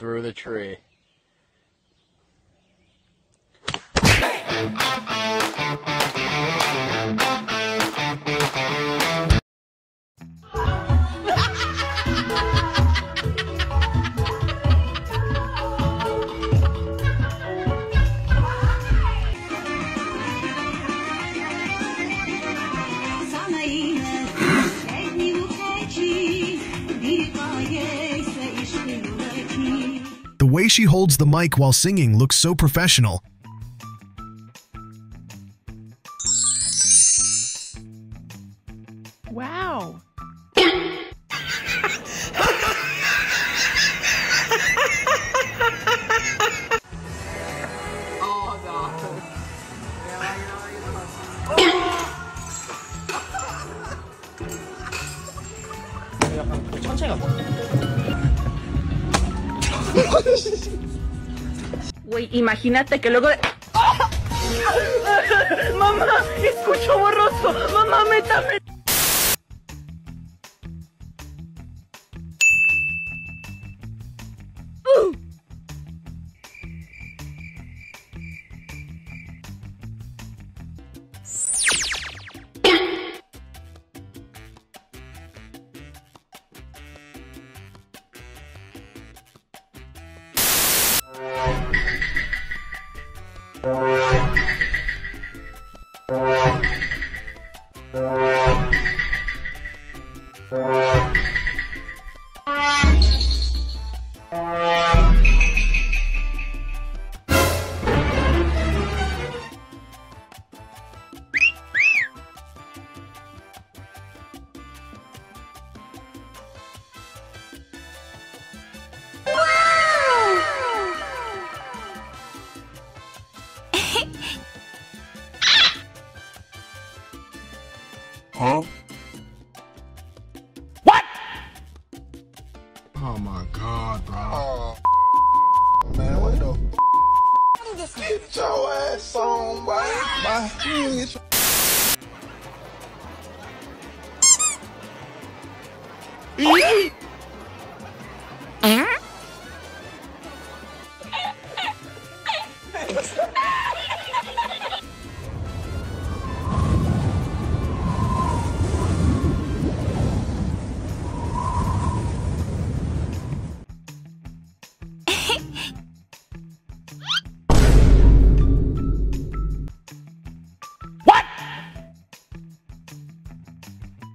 through the tree. Holds the mic while singing looks so professional. Imagínate que luego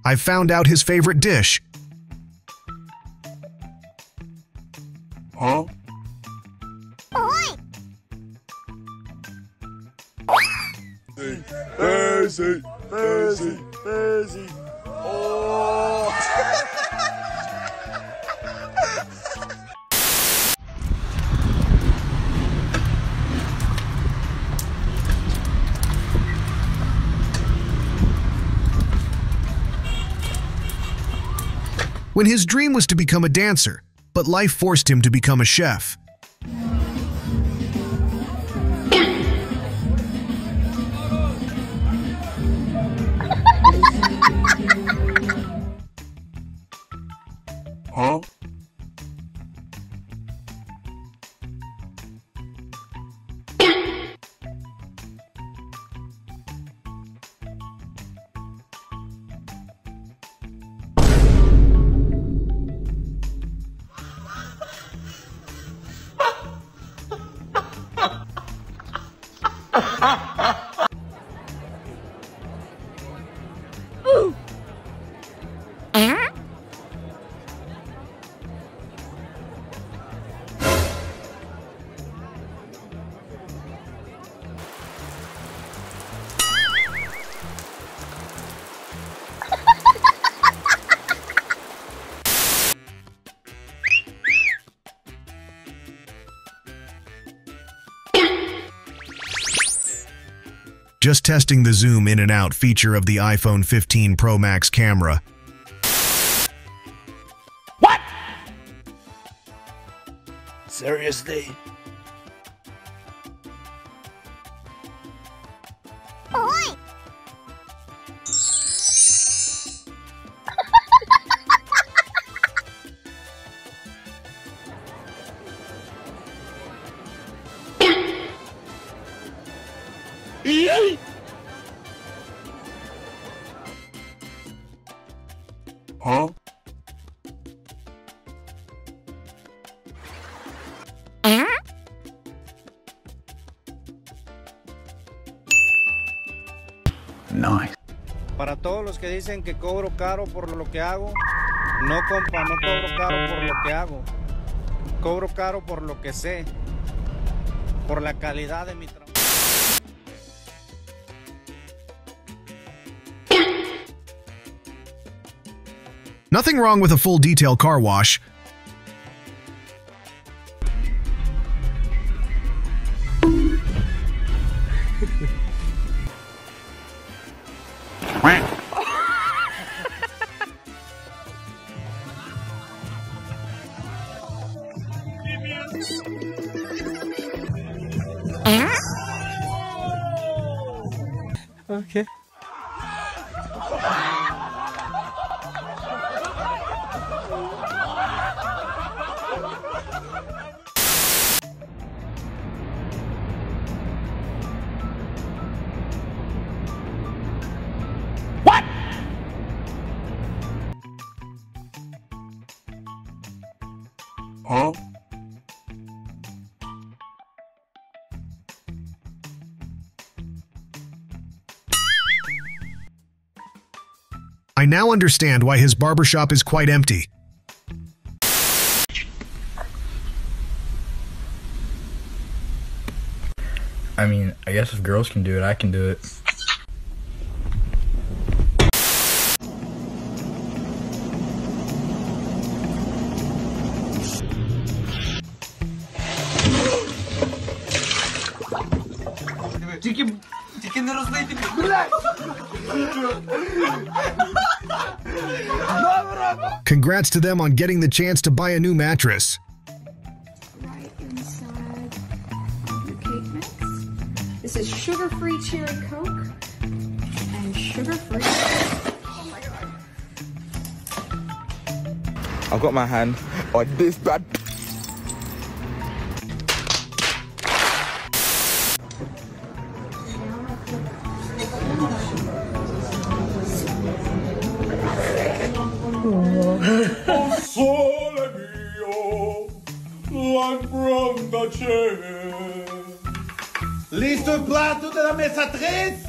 I found out his favorite dish. Huh? When his dream was to become a dancer, but life forced him to become a chef. Just testing the zoom in and out feature of the iPhone 15 Pro Max camera. What? Seriously? Dicen que cobro caro por lo que hago, no compa, no cobro caro por lo que hago. Cobro caro por lo que sé, por la calidad de mi trabajo. Nothing wrong with a full detail car wash. I now understand why his barbershop is quite empty. I mean, I guess if girls can do it, I can do it. Congrats to them on getting the chance to buy a new mattress. right inside your cake mix. This is sugar-free cherry coke and sugar-free. Oh my god. I've got my hand on this bad. Prato da mesa 3?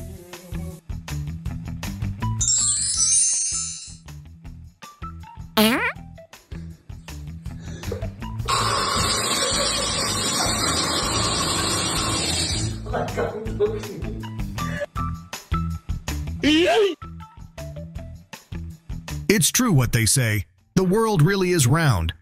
It's true what they say. The world really is round.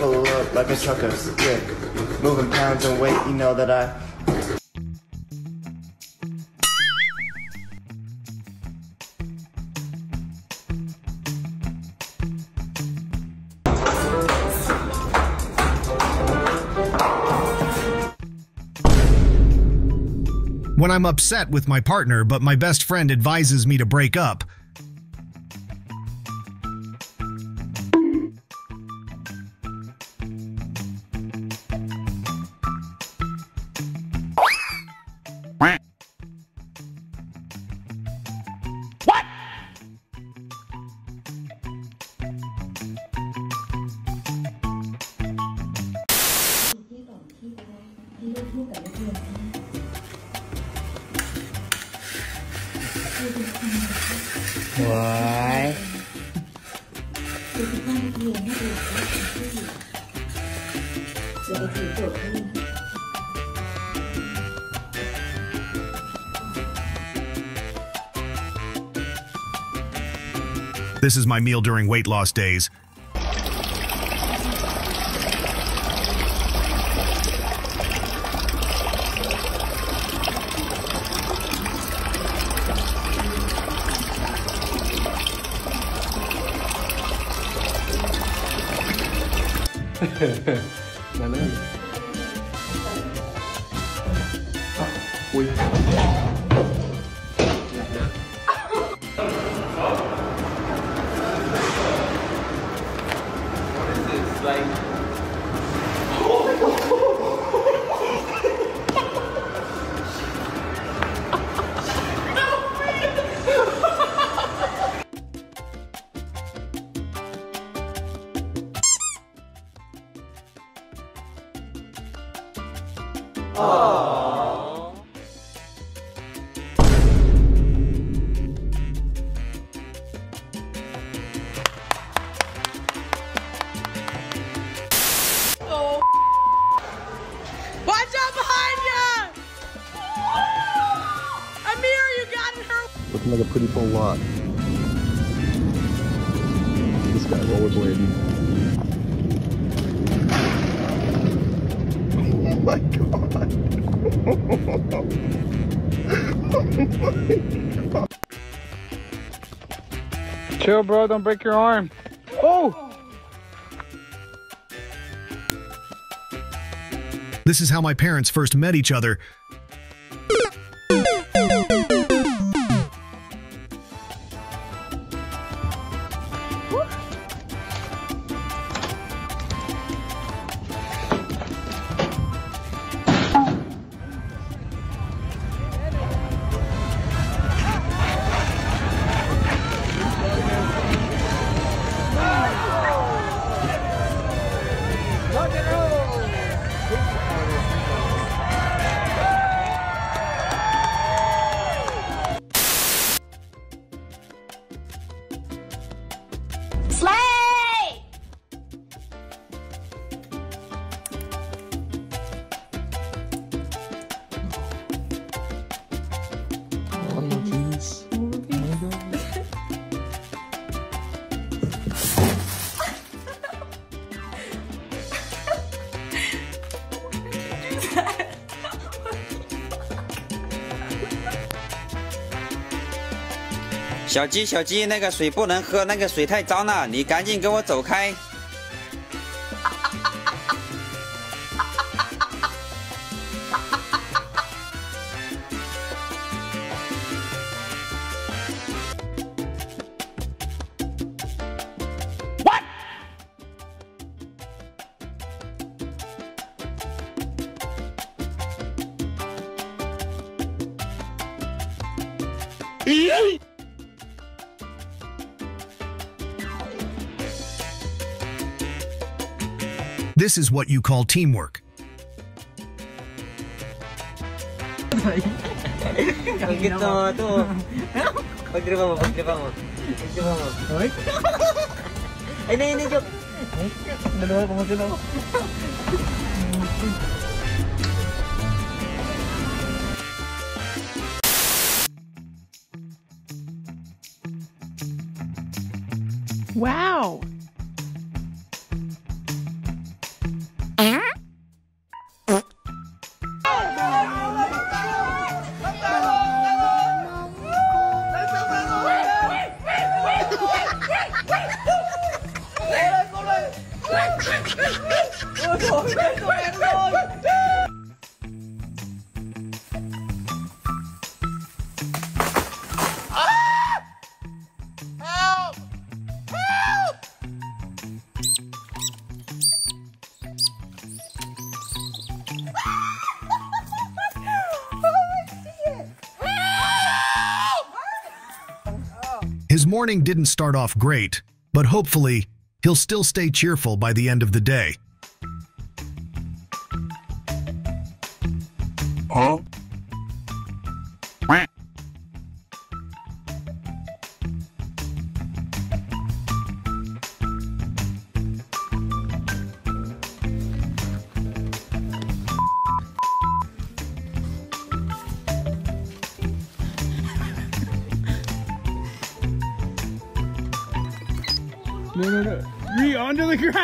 Like pull up like a trucker. Yeah, moving pounds and weight. You know that I. When I'm upset with my partner, but my best friend advises me to break up, This is my meal during weight loss days. Ah. Chill, bro. Don't break your arm. Oh! This is how my parents first met each other. 小鸡，小鸡，那个水不能喝，那个水太脏了，你赶紧给我走开。”This is what you call teamwork. Wow! Morning didn't start off great, but hopefully, he'll still stay cheerful by the end of the day.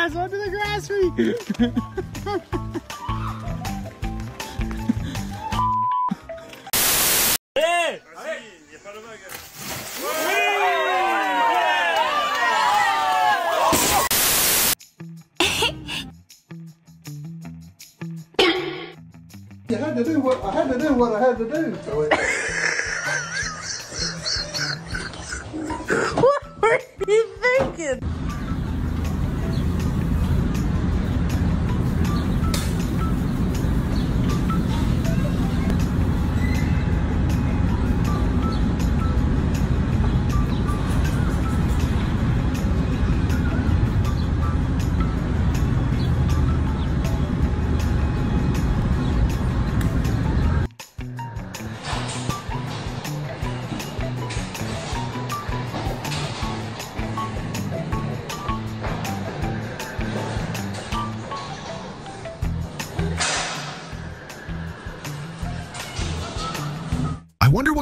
Grass, onto the grass,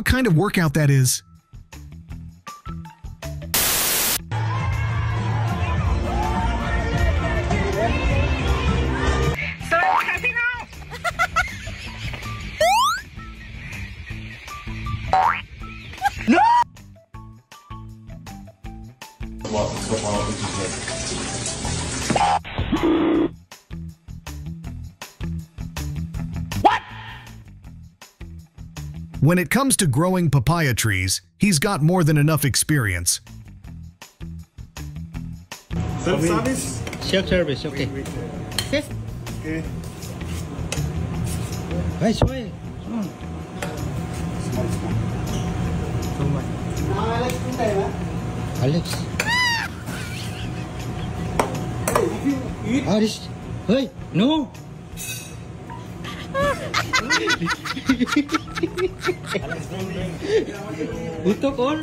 kind of workout that is. When it comes to growing papaya trees, he's got more than enough experience. Self-service? Self-service, okay. Yes. Okay. Hey, Sway. Alex. Alex. Hey, no. Who took all?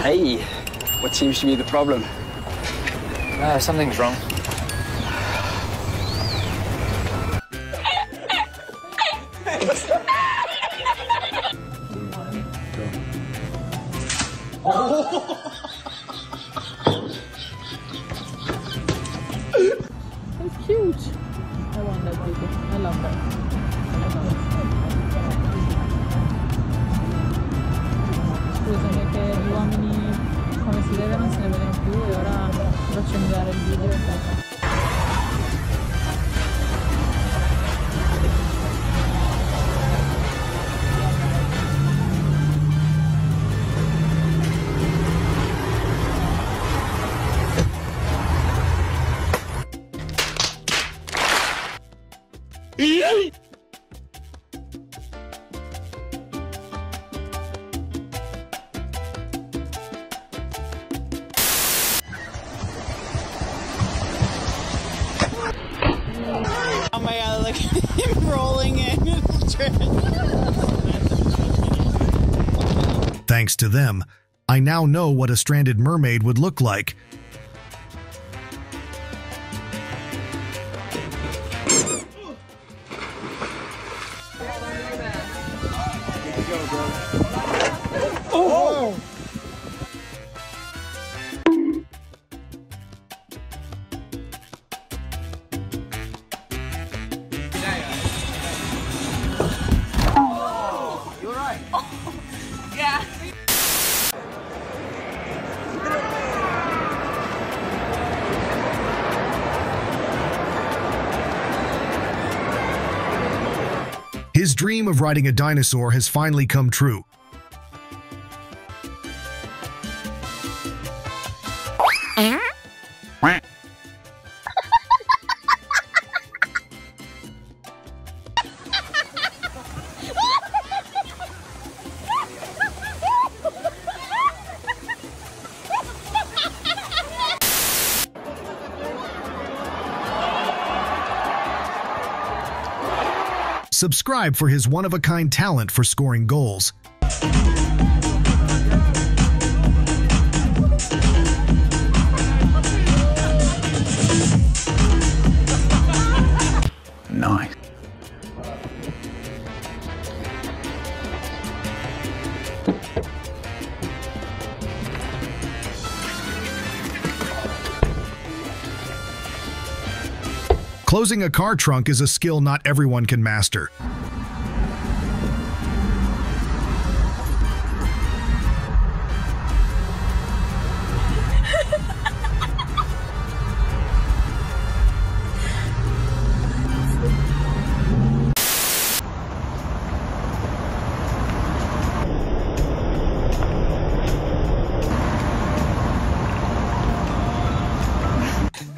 Hey, what seems to be the problem? Uh, something's wrong. Rolling in. Thanks to them, I now know what a stranded mermaid would look like. Of riding a dinosaur has finally come true. Subscribe for his one of a kind talent for scoring goals. Closing a car trunk is a skill not everyone can master.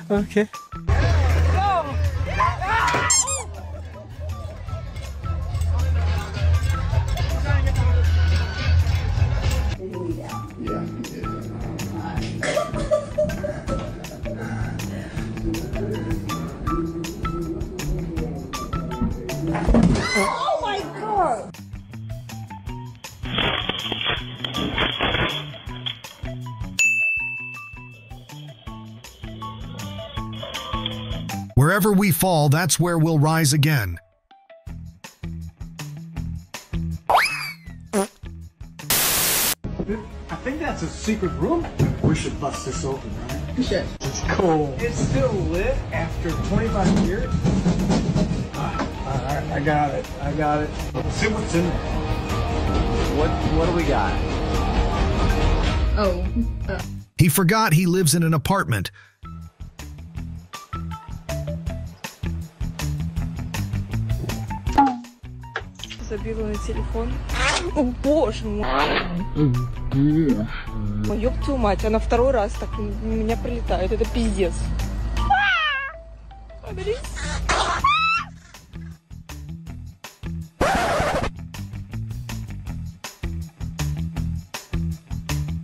Okay. Fall, that's where we'll rise again. I think that's a secret room. We should bust this open, right? We should. It's cool. It's still lit after 25 years. Alright, I got it. I got it. Let's see what's in there. What What do we got? Oh. Uh, He forgot he lives in an apartment. Забила на телефон. О, боже мой. Ой, ёб твою мать, она второй раз так меня прилетает. Это пиздец.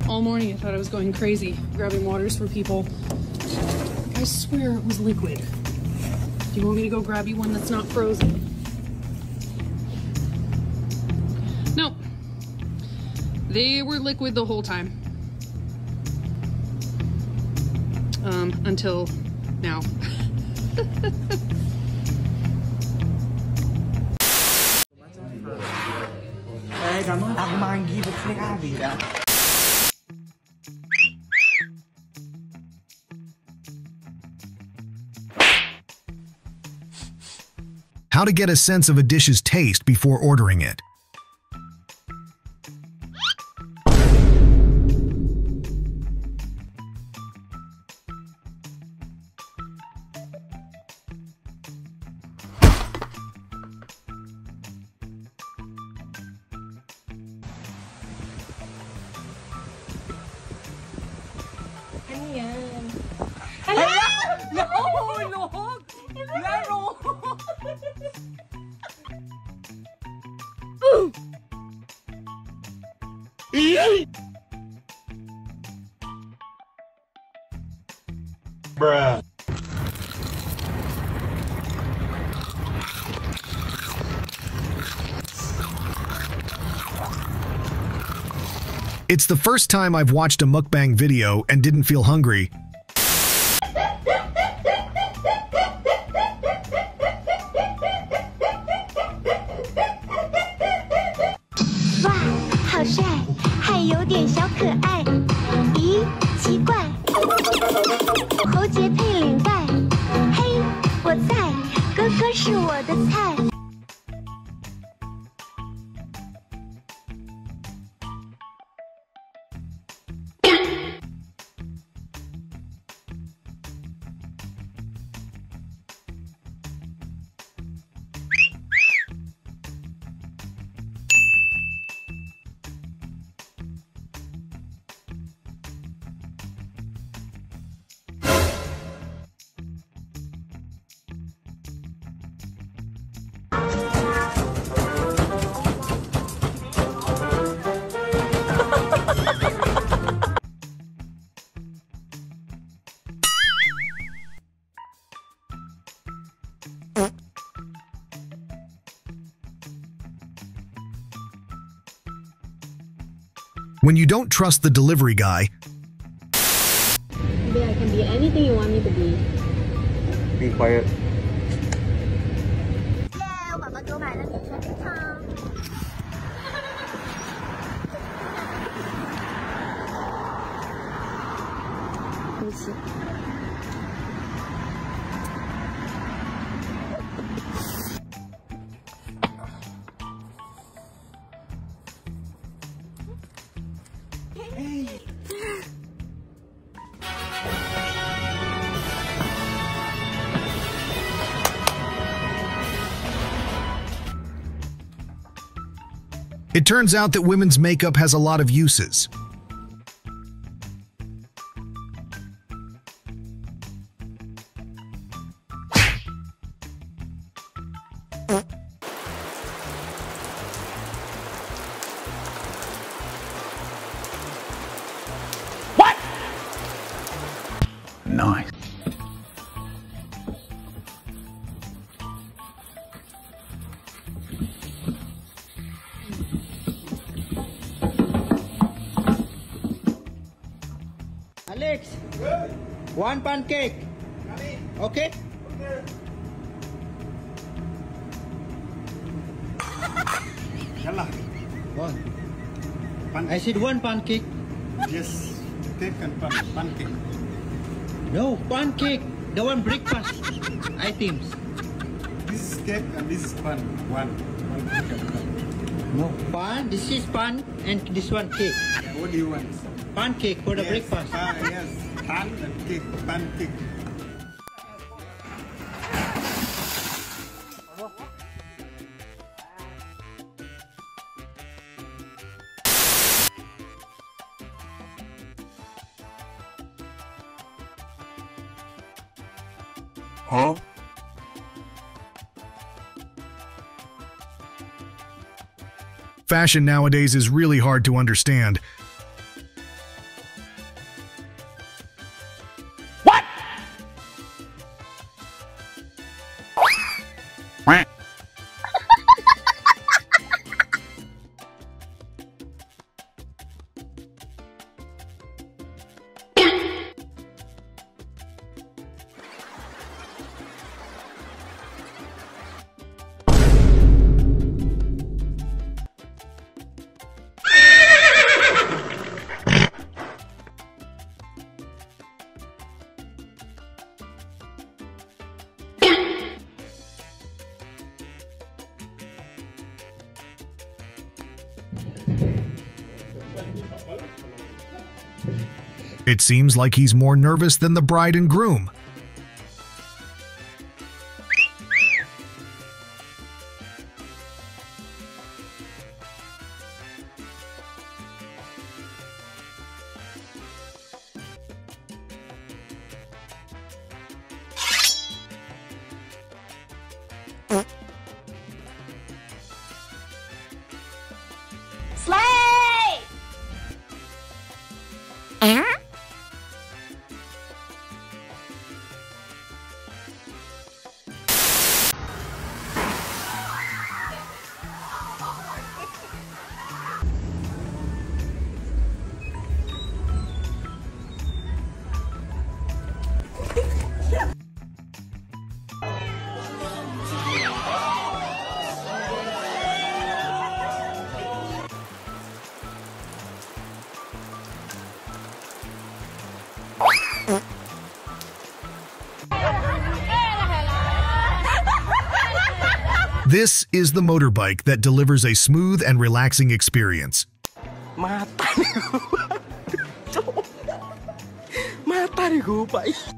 All morning I thought I was going crazy, grabbing waters for people. I swear it was liquid. Do you want me to go grab you one that's not frozen? They were liquid the whole time. Um, until now. How to get a sense of a dish's taste before ordering it. It's the first time I've watched a mukbang video and didn't feel hungry. When you don't trust the delivery guy, turns out that women's makeup has a lot of uses. What? Nice. One pancake. Okay? Yalla. One. I said one pancake. Yes. Cake and pan pancake. No, pancake. The one breakfast items. This is cake and this is pan. One. One cake and pan. No, pan. This is pan and this one cake. What do you want? Pancake for the yes. breakfast. Ah, yes. Huh? Fashion nowadays is really hard to understand. It seems like he's more nervous than the bride and groom. This is the motorbike that delivers a smooth and relaxing experience. Mata. Mata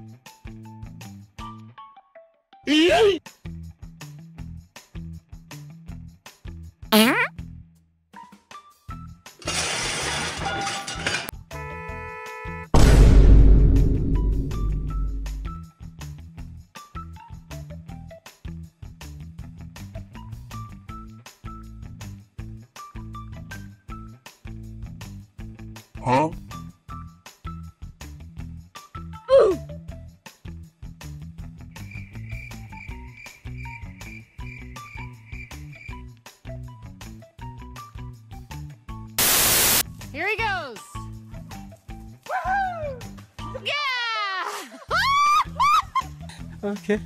Okay.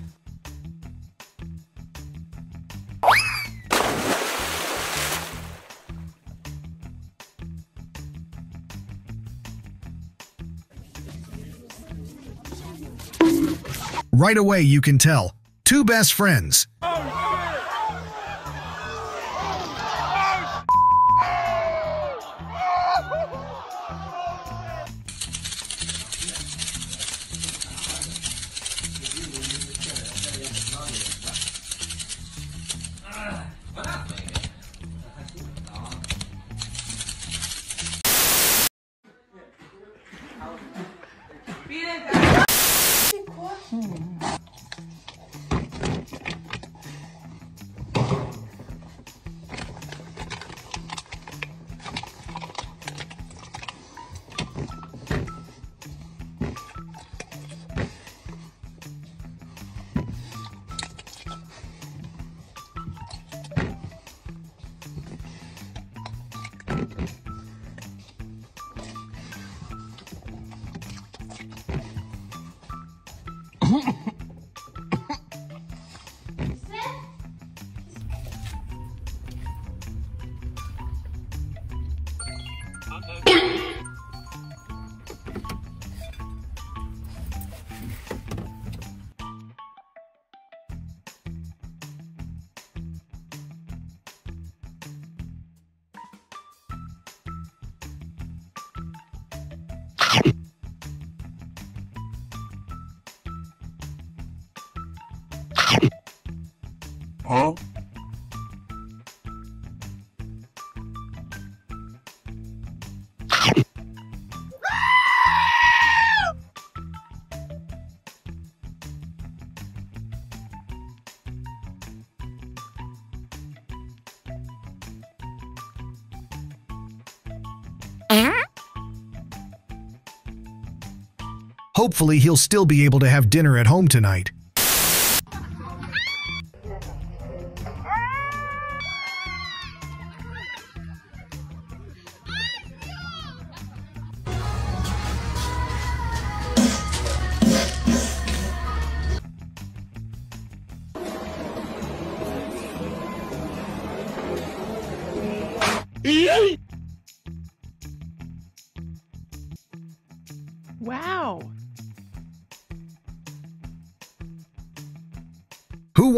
Right away, you can tell. Two best friends. Huh? Hopefully, he'll still be able to have dinner at home tonight.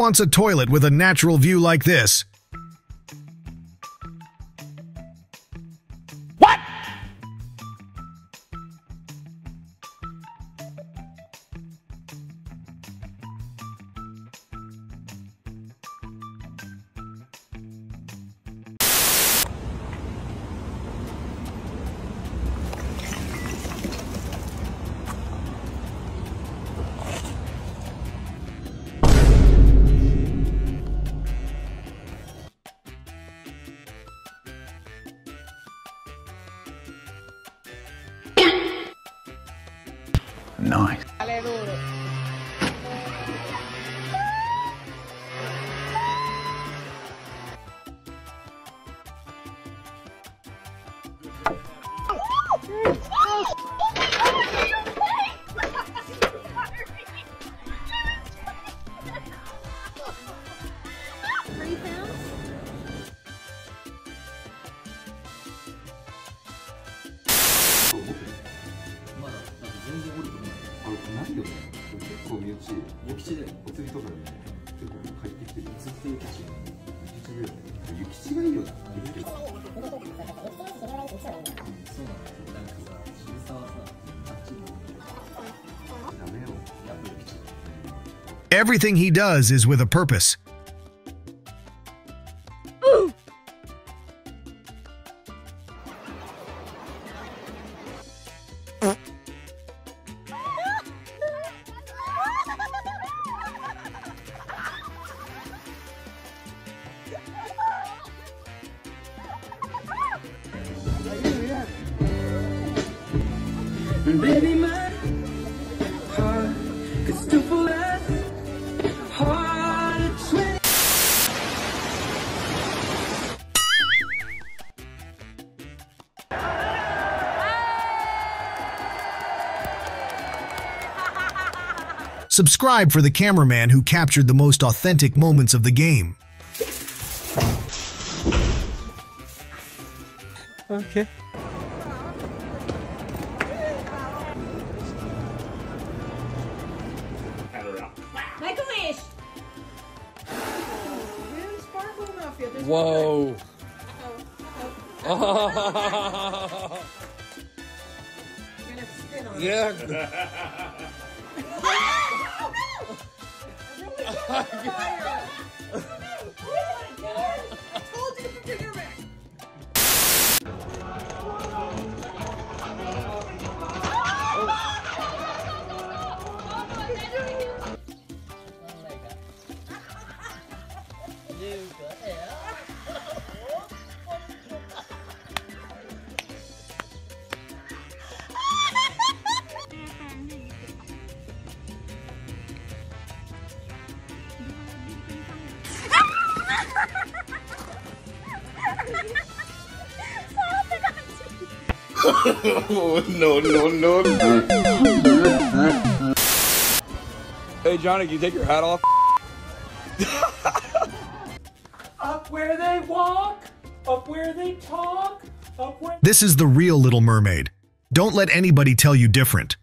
Wants a toilet with a natural view like this? Everything he does is with a purpose. Baby, my Subscribe for the cameraman who captured the most authentic moments of the game. Okay. Whoa. oh, no, no, no. Hey, Johnny, can you take your hat off? Up where they walk, up where they talk, up where. This is the real Little Mermaid. Don't let anybody tell you different.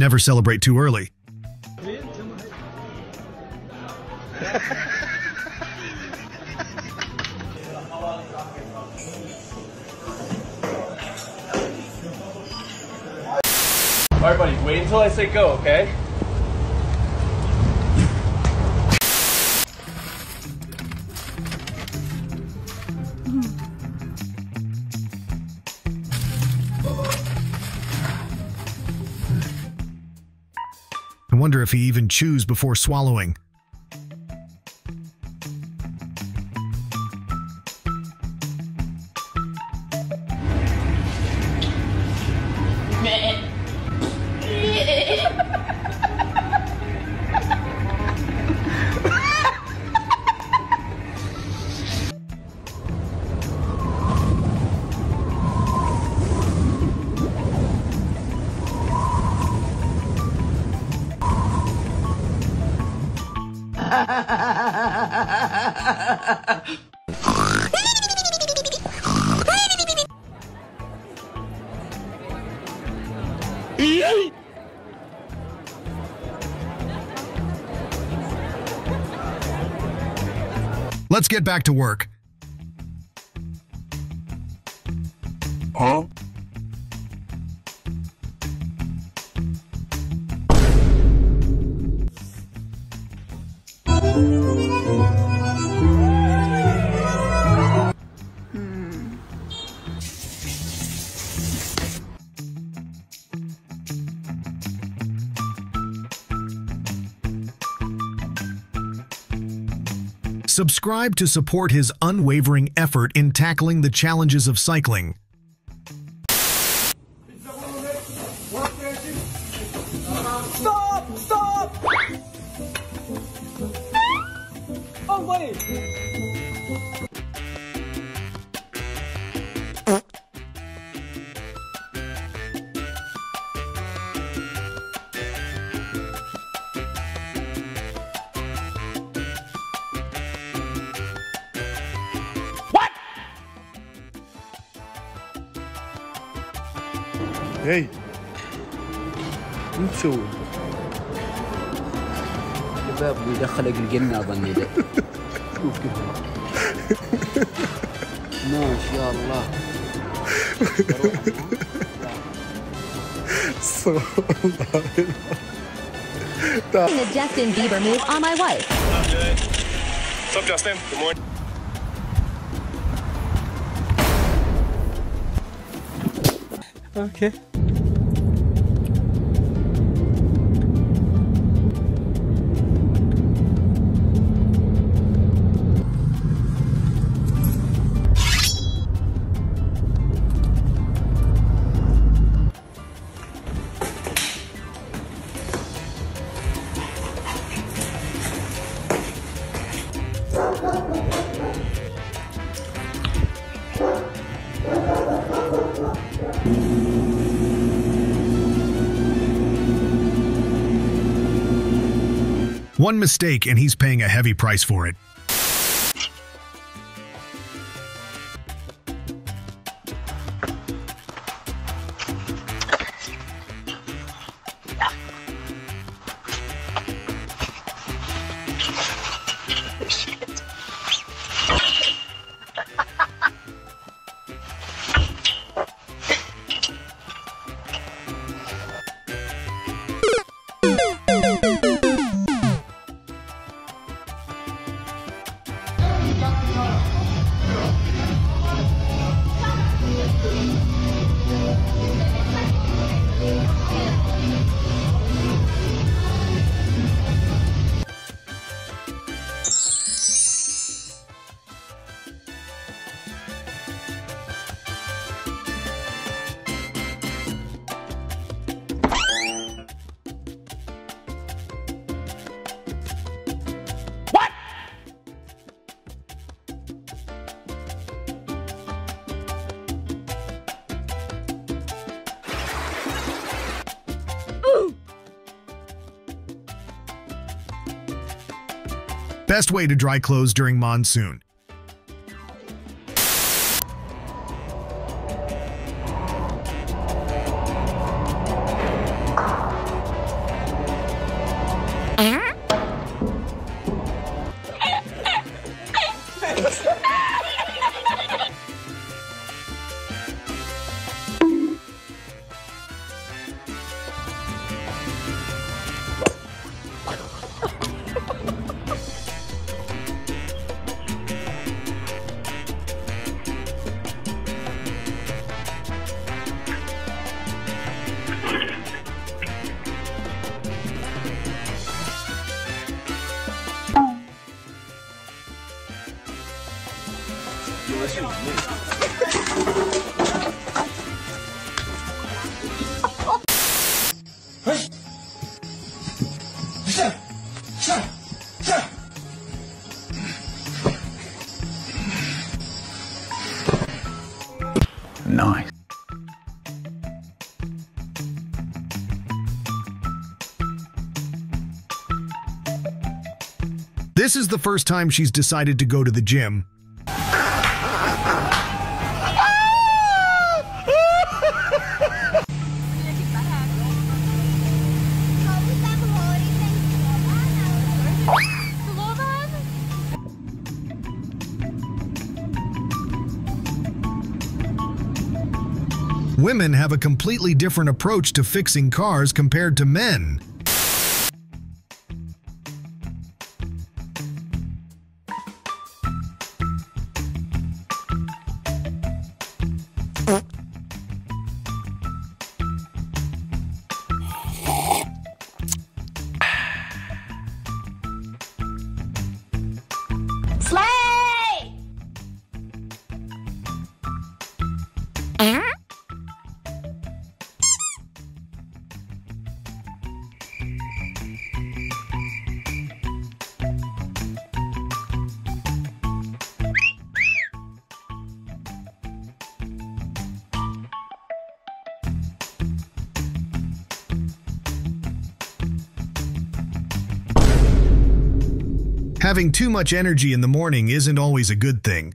Never celebrate too early. Alright, buddy, wait until I say go, okay? If he even chews before swallowing. Let's get back to work. Huh? Subscribe to support his unwavering effort in tackling the challenges of cycling. بيدخلك الجنة اظني ده ما شاء الله so loud. the Justin Bieber move on my wife. What's up, Justin? Good morning. Okay. One mistake and he's paying a heavy price for it. Best way to dry clothes during monsoon. Nice. This is the first time she's decided to go to the gym. Women have a completely different approach to fixing cars compared to men. Having too much energy in the morning isn't always a good thing.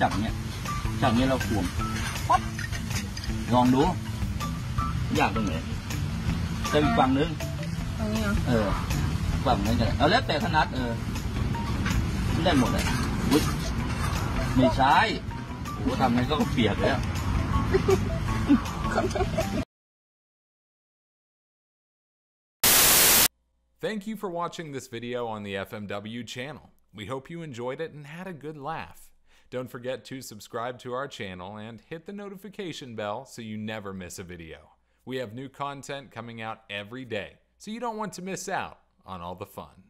จับเนี้ยจับเนี้ยเราควงป๊อปลองดูยากตรงไหนจะอีกฝั่งนึงตรงนี้เหรอเออฝั่งนั้นกันเอาแล้วแต่ถนัดเออได้หมดเลยอุ๊ยไม่ใช่โอ้โหทำไงก็เปียกแล้ว Thank you for watching this video on the FMW channel. We hope you enjoyed it and had a good laugh. Don't forget to subscribe to our channel and hit the notification bell so you never miss a video. We have new content coming out every day, so you don't want to miss out on all the fun.